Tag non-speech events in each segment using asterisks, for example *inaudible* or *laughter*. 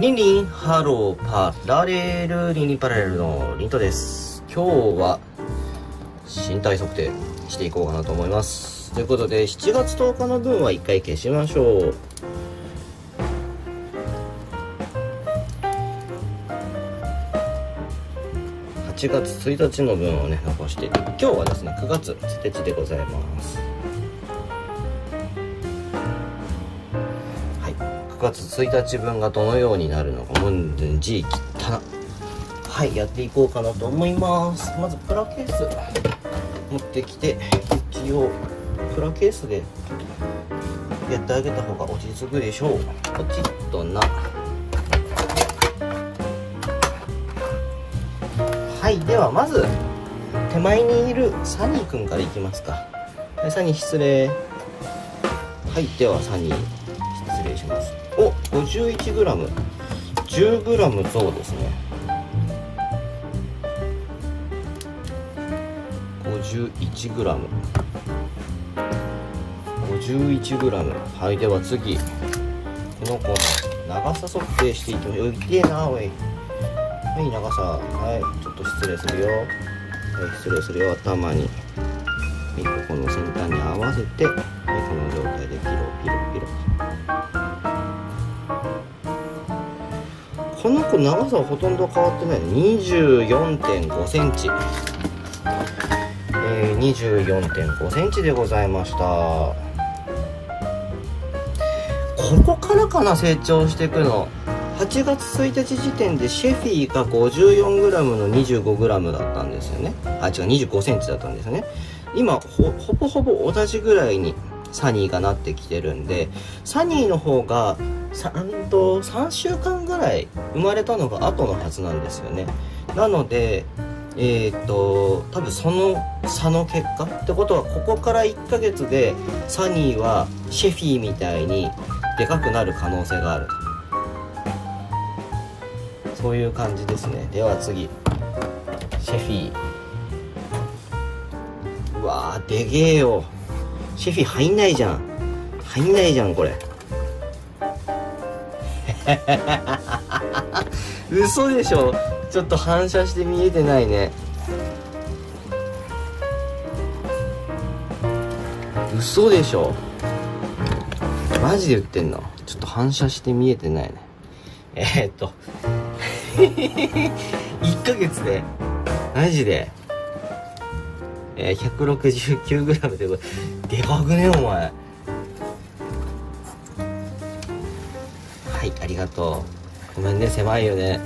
リンリンハローパラレルリンリンパラレルのリントです。今日は身体測定していこうかなと思います。ということで7月10日の分は1回消しましょう。8月1日の分をね残して今日はですね9月1日でございます。9月1日分がどのようになるのかもうんじきったな。はいやっていこうかなと思います。まずプラケース持ってきて一応プラケースでやってあげた方が落ち着くでしょう。ポチッとな。はいではまず手前にいるサニーくんからいきますか。はいサニー失礼。はいではサニー失礼します。51g 10g 増ですね。51g 51g はいでは次。この子の長さ測定していきましょういてなおい。はい長さ。はいちょっと失礼するよ。はい失礼するよ。頭に。ここの先端に合わせてはいこの状態でピロピロピロ。この子長さはほとんど変わってない。24.5センチ。えー、24.5センチでございました。ここからかな成長していくの。8月1日時点でシェフィーが 54g の 25g だったんですよね。あ違う25センチだったんですよね。今ほぼほぼ同じぐらいにサニーがなってきてるんでサニーの方が3と3週間ぐらい生まれたのが後のはずなんですよね。なのでえー、っと多分その差の結果ってことはここから1ヶ月でサニーはシェフィーみたいにでかくなる可能性がある。そういう感じですね。では次。シェフィー。うわーでげえよ。シェフィ入んないじゃん。入んないじゃんこれ。*laughs* 嘘でしょ。ちょっと反射して見えてないね。嘘でしょ。マジで言ってんの。ちょっと反射して見えてないね。えー、っと。*laughs* 1ヶ月で。マジで。えー、169g ででかくねお前。はいありがとう。ごめんね狭いよね。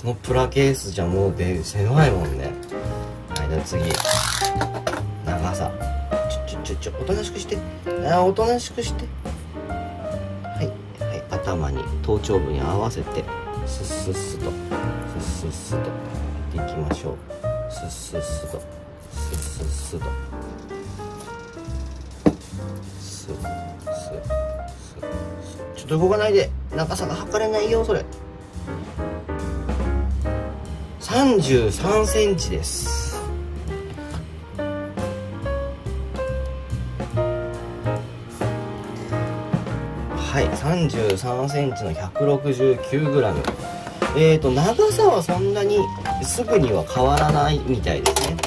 このプラケースじゃもうで狭いもんね。はいでは次。長さ。ちょちょちょおとなしくして。あおとなしくして。はいはい頭に頭頂部に合わせて。スッスッスと。スッスッスと。やっていきましょう。スッスッスと。スッスとススッスッちょっと動かないで。長さが測れないよそれ。33センチです。はい33センチの169グラム。えーと長さはそんなにすぐには変わらないみたいですね。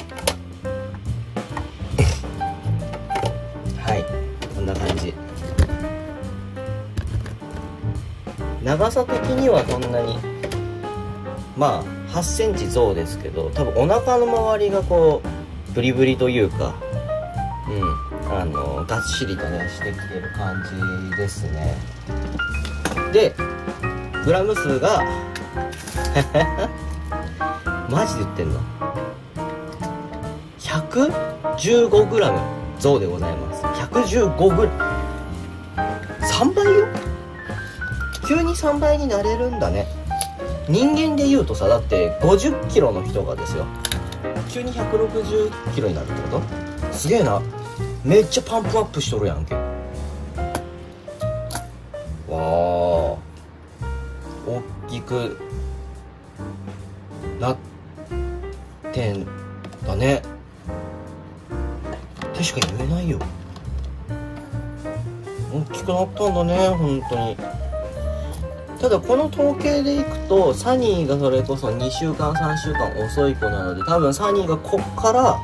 長さ的にはそんなにまあ8センチ増ですけど多分お腹の周りがこうブリブリというかうんあのがっしりとねしてきてる感じですね。でグラム数が *laughs* マジで言ってんの？115g 増でございます。115グラ3倍よ？急に3倍になれるんだね。人間で言うとさだって50キロの人がですよ。急に160キロになるってこと？すげえな。めっちゃパンプアップしとるやんけ。わあ。大きくなってんだね。確かに言えないよ。大きくなったんだね本当に。ただこの統計でいくとサニーがそれこそ2週間3週間遅い子なので多分サニーがこっから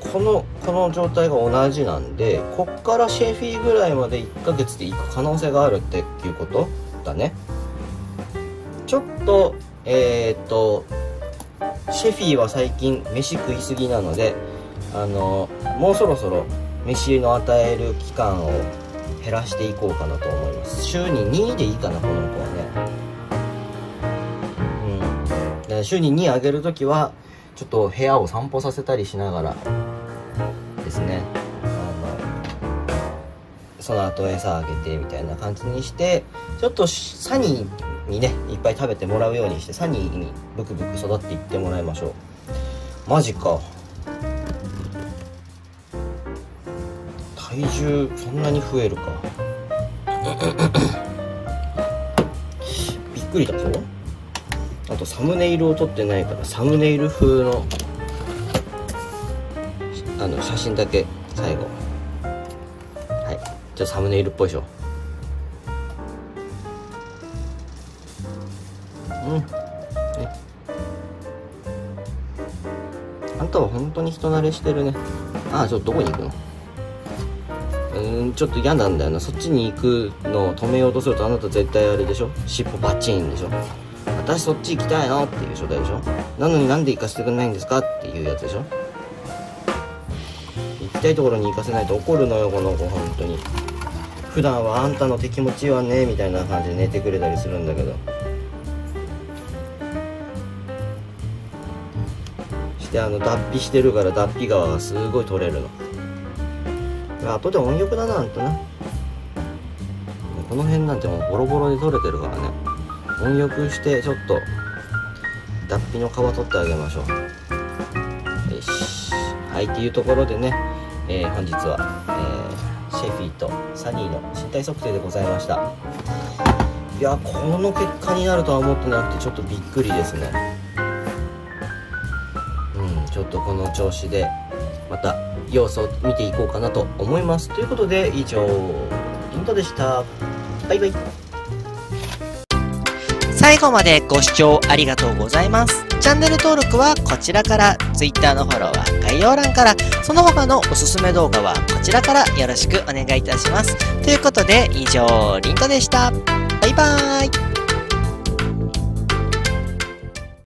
このこの状態が同じなんでこっからシェフィーぐらいまで1ヶ月で行く可能性があるっていうことだね。ちょっとえー、っとシェフィーは最近飯食いすぎなのであのもうそろそろ飯の与える期間を減らしていこうかなと思います。週に2でいいかなこの子はね。うん。週に2あげる時はちょっと部屋を散歩させたりしながらですね。あのその後餌あげてみたいな感じにしてちょっとサニーにねいっぱい食べてもらうようにしてサニーにブクブク育っていってもらいましょう。マジか。体重そんなに増えるか。びっくりだぞ。あとサムネイルを撮ってないからサムネイル風のあの写真だけ最後。はい。ちょっとサムネイルっぽいでしょ。うん。ね。あんたは本当に人慣れしてるね。ああちょっとどこに行くの？んちょっと嫌なんだよな。そっちに行くのを止めようとするとあなた絶対あれでしょ？尻尾バチンでしょ？私そっち行きたいのっていう初代でしょ？なのになんで行かせてくれないんですかっていうやつでしょ？行きたいところに行かせないと怒るのよこの子本当に。普段はあんたの手気持ちいいわねみたいな感じで寝てくれたりするんだけど。してあの脱皮してるから脱皮皮がすごい取れるの。後で温浴だなんたな。この辺なんてもうボロボロで取れてるからね。温浴してちょっと脱皮の皮取ってあげましょう。よし。はいっていうところでね、えー、本日は、えー、シェフィーとサニーの身体測定でございました。いやこの結果になるとは思ってなくてちょっとびっくりですね。うんちょっとこの調子でまた様子を見ていこうかなと思いますということで以上リントでしたバイバイ最後までご視聴ありがとうございます。チャンネル登録はこちらから、Twitter のフォローは概要欄から、その他のおすすめ動画はこちらからよろしくお願いいたします。ということで、以上、リントでした。バイバーイ。